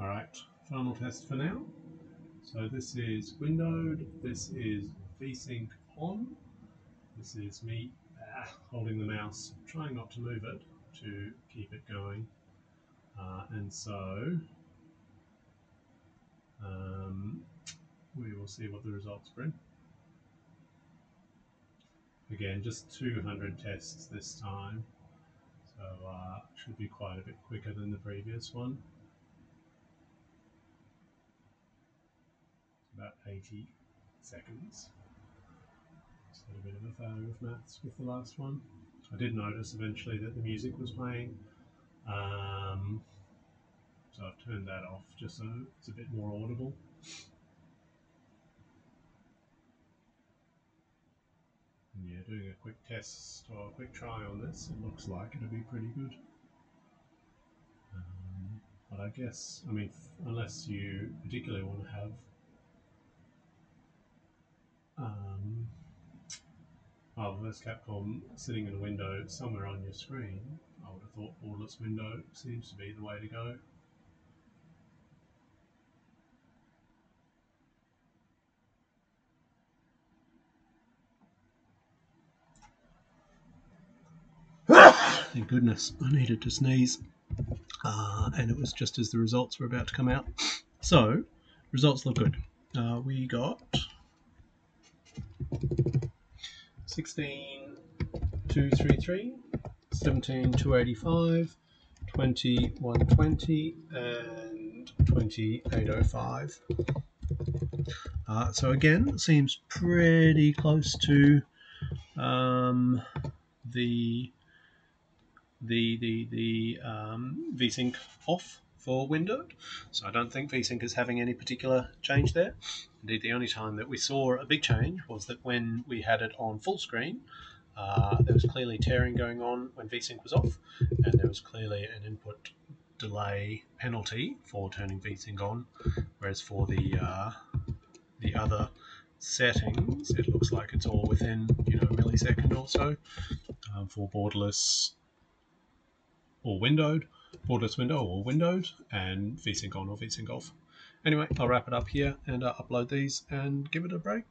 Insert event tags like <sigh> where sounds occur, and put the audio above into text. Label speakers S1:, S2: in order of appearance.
S1: Alright, final test for now. So this is windowed, this is VSync on, this is me ah, holding the mouse, trying not to move it to keep it going. Uh, and so um, we will see what the results bring. Again, just 200 tests this time, so uh, should be quite a bit quicker than the previous one. About 80 seconds. Had a bit of a failure of maths with the last one. I did notice eventually that the music was playing, um, so I've turned that off just so it's a bit more audible. And yeah, doing a quick test or a quick try on this, it looks like it'll be pretty good. Um, but I guess, I mean, unless you particularly want to have oh, there's Capcom sitting in a window somewhere on your screen. I would have thought borderless window seems to be the way to go. <coughs> Thank goodness, I needed to sneeze. Uh, and it was just as the results were about to come out. <coughs> So, results look good. Uh, we got 16 233, 17 285, 20 120, and 2805. Uh, so again, seems pretty close to um, the the the the um, VSync off for windowed. So I don't think VSync is having any particular change there. Indeed, the only time that we saw a big change was that when we had it on full screen, uh, there was clearly tearing going on when VSync was off, and there was clearly an input delay penalty for turning VSync on, whereas for the uh, the other settings, it looks like it's all within you know a millisecond or so um, for borderless or windowed borderless window or windowed and VSync on or VSync off. Anyway, I'll wrap it up here and uh, upload these and give it a break.